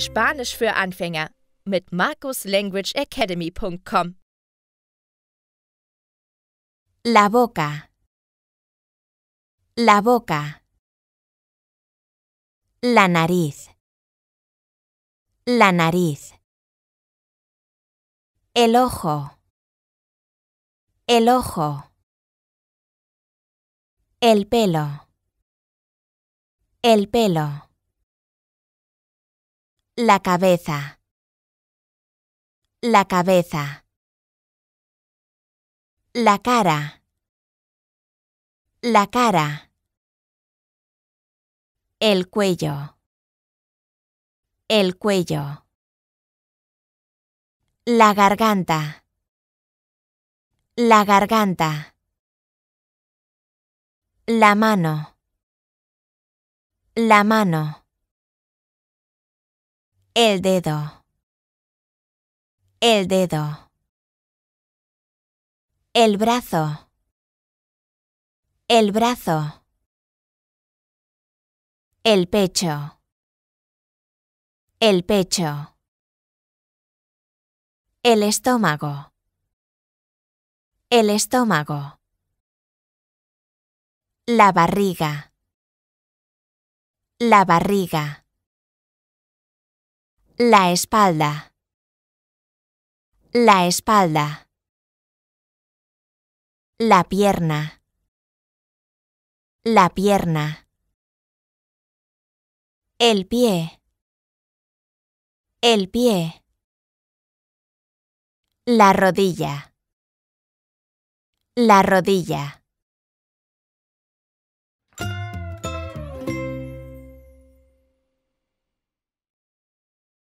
Spanisch für Anfänger mit marcuslanguageacademy.com. La boca. La boca. La nariz. La nariz. El ojo. El ojo. El pelo. El pelo. La cabeza. La cabeza. La cara. La cara. El cuello. El cuello. La garganta. La garganta. La mano. La mano. El dedo. El dedo. El brazo. El brazo. El pecho. El pecho. El estómago. El estómago. La barriga. La barriga. La espalda. La espalda. La pierna. La pierna. El pie. El pie. La rodilla. La rodilla.